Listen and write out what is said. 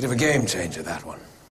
Bit of a game changer, that one.